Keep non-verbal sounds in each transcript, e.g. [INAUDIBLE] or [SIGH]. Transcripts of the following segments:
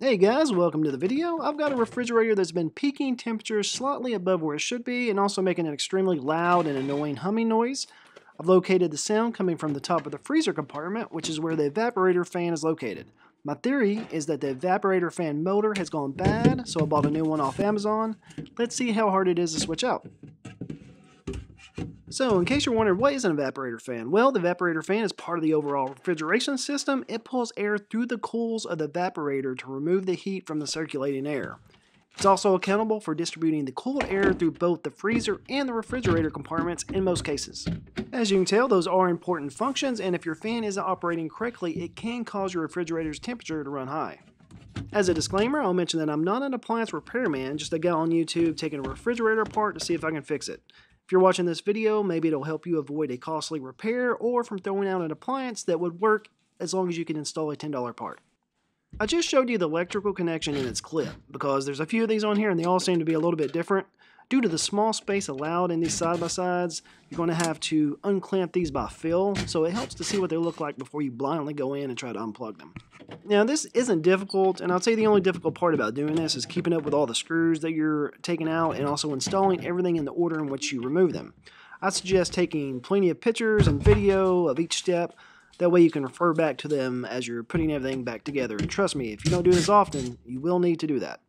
Hey guys, welcome to the video. I've got a refrigerator that's been peaking temperatures slightly above where it should be and also making an extremely loud and annoying humming noise. I've located the sound coming from the top of the freezer compartment, which is where the evaporator fan is located. My theory is that the evaporator fan motor has gone bad, so I bought a new one off Amazon. Let's see how hard it is to switch out. So, in case you're wondering, what is an evaporator fan? Well, the evaporator fan is part of the overall refrigeration system. It pulls air through the coils of the evaporator to remove the heat from the circulating air. It's also accountable for distributing the cooled air through both the freezer and the refrigerator compartments in most cases. As you can tell, those are important functions, and if your fan isn't operating correctly, it can cause your refrigerator's temperature to run high. As a disclaimer, I'll mention that I'm not an appliance repairman, just a guy on YouTube taking a refrigerator apart to see if I can fix it. If you're watching this video, maybe it'll help you avoid a costly repair or from throwing out an appliance that would work as long as you can install a $10 part. I just showed you the electrical connection in its clip because there's a few of these on here and they all seem to be a little bit different. Due to the small space allowed in these side-by-sides, you're going to have to unclamp these by feel, so it helps to see what they look like before you blindly go in and try to unplug them. Now this isn't difficult, and I'd say the only difficult part about doing this is keeping up with all the screws that you're taking out and also installing everything in the order in which you remove them. I suggest taking plenty of pictures and video of each step, that way you can refer back to them as you're putting everything back together. And trust me, if you don't do this often, you will need to do that.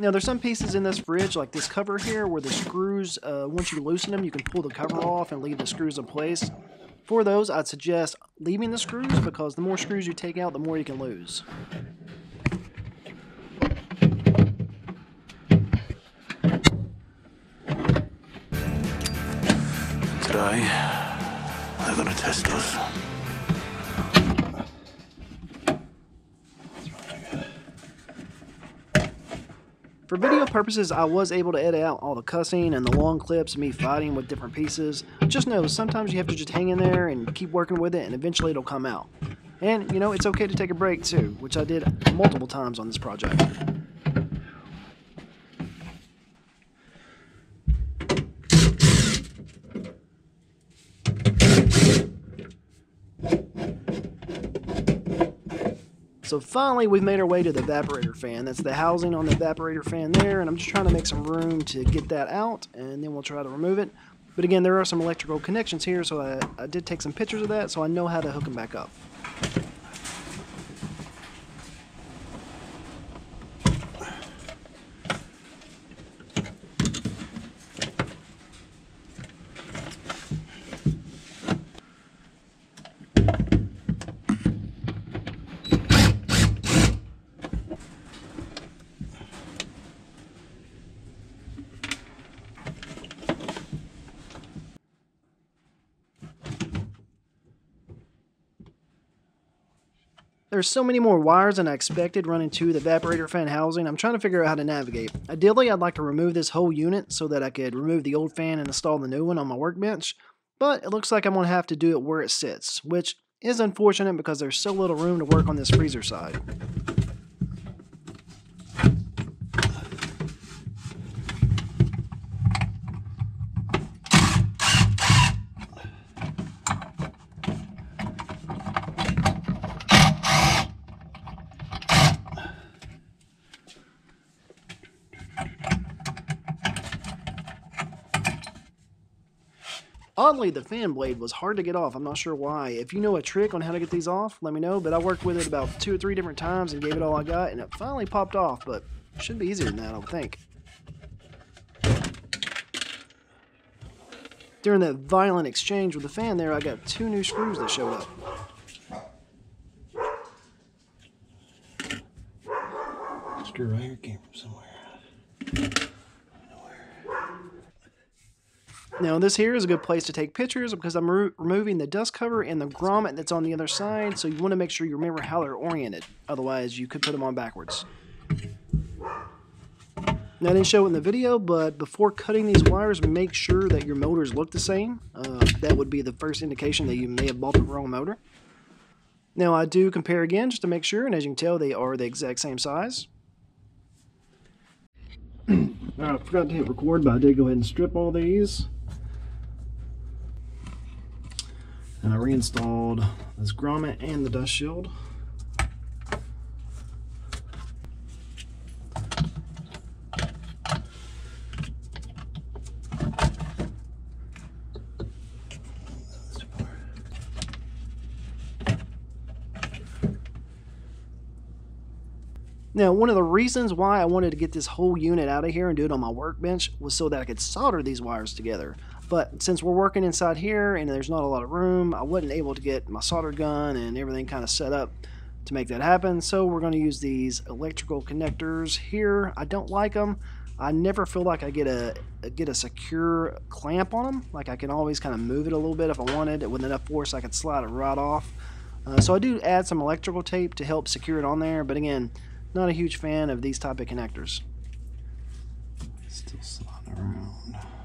Now there's some pieces in this fridge, like this cover here, where the screws, uh, once you loosen them, you can pull the cover off and leave the screws in place. For those, I'd suggest leaving the screws because the more screws you take out, the more you can lose. Today, they're gonna test us. For video purposes, I was able to edit out all the cussing and the long clips of me fighting with different pieces. Just know, sometimes you have to just hang in there and keep working with it and eventually it'll come out. And, you know, it's okay to take a break too, which I did multiple times on this project. So finally, we've made our way to the evaporator fan. That's the housing on the evaporator fan there, and I'm just trying to make some room to get that out, and then we'll try to remove it. But again, there are some electrical connections here, so I, I did take some pictures of that, so I know how to hook them back up. There's so many more wires than I expected running to the evaporator fan housing. I'm trying to figure out how to navigate. Ideally, I'd like to remove this whole unit so that I could remove the old fan and install the new one on my workbench, but it looks like I'm going to have to do it where it sits, which is unfortunate because there's so little room to work on this freezer side. Oddly, the fan blade was hard to get off. I'm not sure why. If you know a trick on how to get these off, let me know. But I worked with it about two or three different times and gave it all I got, and it finally popped off. But should be easier than that, I would think. During that violent exchange with the fan there, I got two new screws that showed up. Screw right here came from somewhere. Now this here is a good place to take pictures because I'm re removing the dust cover and the grommet that's on the other side, so you want to make sure you remember how they're oriented. Otherwise, you could put them on backwards. Now I didn't show it in the video, but before cutting these wires, make sure that your motors look the same. Uh, that would be the first indication that you may have bought the wrong motor. Now I do compare again just to make sure, and as you can tell, they are the exact same size. [CLEARS THROAT] I forgot to hit record, but I did go ahead and strip all these. And I reinstalled this grommet and the dust shield. Now, one of the reasons why I wanted to get this whole unit out of here and do it on my workbench was so that I could solder these wires together. But since we're working inside here and there's not a lot of room, I wasn't able to get my solder gun and everything kind of set up to make that happen. So we're going to use these electrical connectors here. I don't like them. I never feel like I get a get a secure clamp on them. Like I can always kind of move it a little bit if I wanted. It with enough force, I could slide it right off. Uh, so I do add some electrical tape to help secure it on there. But again, not a huge fan of these type of connectors. Still sliding around.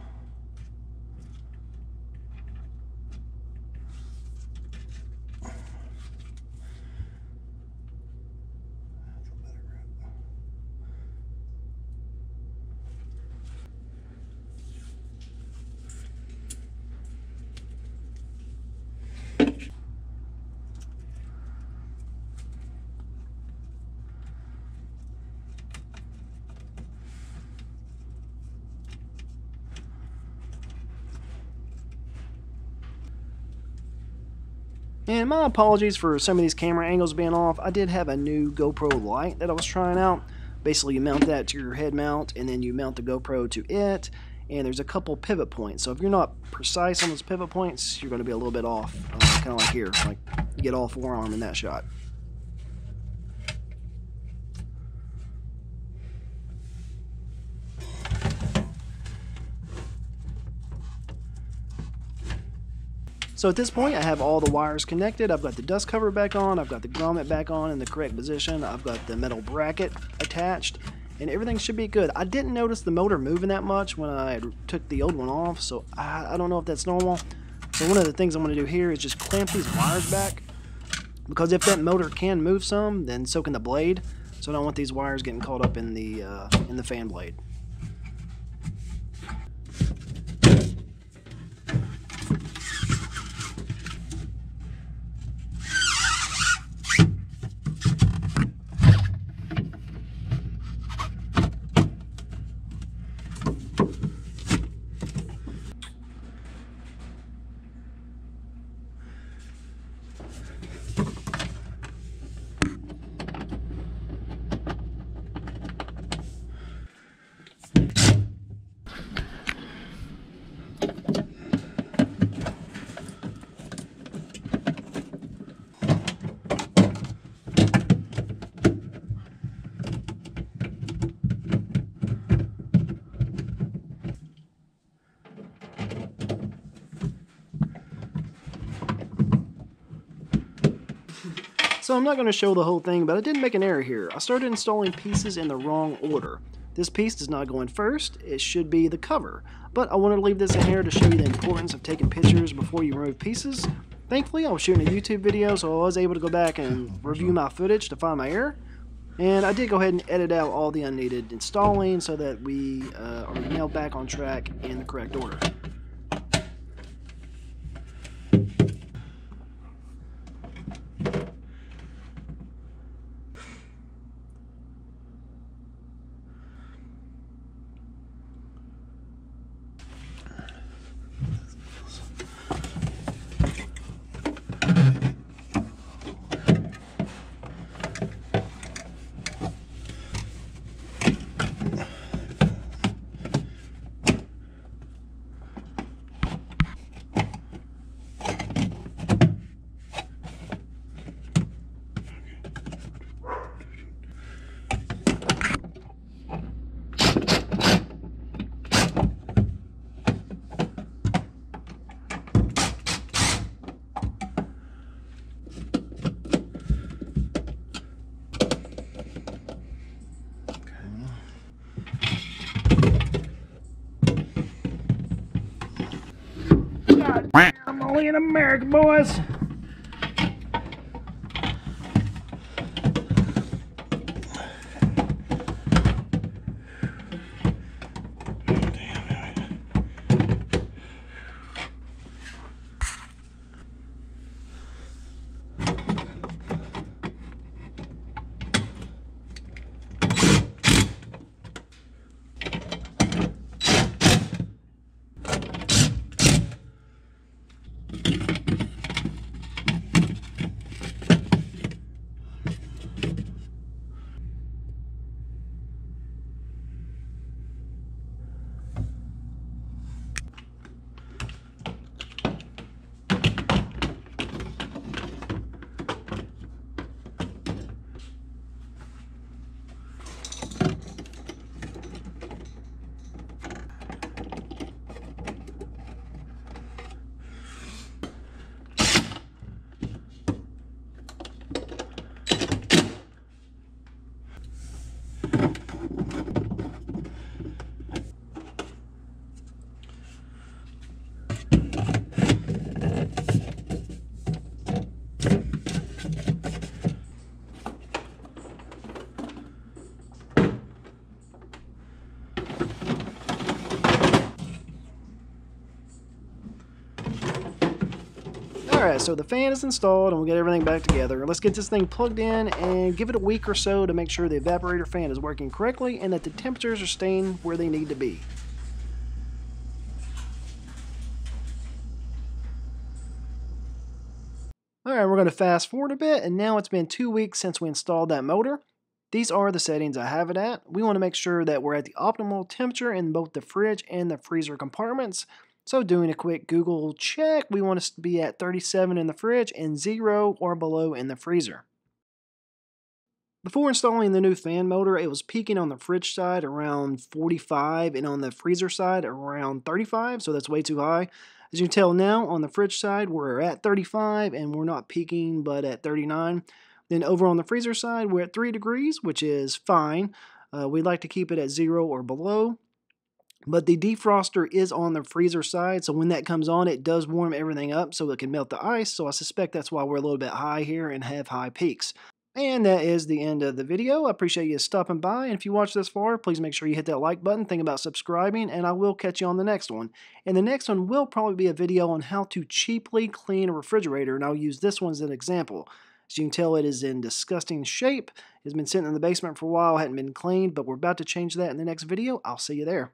And my apologies for some of these camera angles being off. I did have a new GoPro light that I was trying out. Basically, you mount that to your head mount, and then you mount the GoPro to it. And there's a couple pivot points. So if you're not precise on those pivot points, you're going to be a little bit off. Uh, kind of like here. Like you get all forearm in that shot. So at this point, I have all the wires connected. I've got the dust cover back on. I've got the grommet back on in the correct position. I've got the metal bracket attached, and everything should be good. I didn't notice the motor moving that much when I took the old one off, so I, I don't know if that's normal. So one of the things I'm going to do here is just clamp these wires back, because if that motor can move some, then so can the blade. So I don't want these wires getting caught up in the uh, in the fan blade. So I'm not going to show the whole thing, but I did make an error here. I started installing pieces in the wrong order. This piece does not go in first, it should be the cover. But I wanted to leave this in here to show you the importance of taking pictures before you remove pieces. Thankfully, I was shooting a YouTube video, so I was able to go back and review my footage to find my error. And I did go ahead and edit out all the unneeded installing so that we uh, are now back on track in the correct order. I'm only in America, boys. Alright, so the fan is installed and we'll get everything back together. Let's get this thing plugged in and give it a week or so to make sure the evaporator fan is working correctly and that the temperatures are staying where they need to be. Alright, we're going to fast forward a bit and now it's been two weeks since we installed that motor. These are the settings I have it at. We want to make sure that we're at the optimal temperature in both the fridge and the freezer compartments. So doing a quick Google check, we want to be at 37 in the fridge and 0 or below in the freezer. Before installing the new fan motor, it was peaking on the fridge side around 45 and on the freezer side around 35, so that's way too high. As you can tell now, on the fridge side, we're at 35 and we're not peaking but at 39. Then over on the freezer side, we're at 3 degrees, which is fine. Uh, we like to keep it at 0 or below. But the defroster is on the freezer side, so when that comes on, it does warm everything up so it can melt the ice. So I suspect that's why we're a little bit high here and have high peaks. And that is the end of the video. I appreciate you stopping by. And if you watched this far, please make sure you hit that like button. Think about subscribing, and I will catch you on the next one. And the next one will probably be a video on how to cheaply clean a refrigerator, and I'll use this one as an example. As you can tell, it is in disgusting shape. It's been sitting in the basement for a while, hadn't been cleaned, but we're about to change that in the next video. I'll see you there.